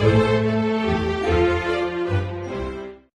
Música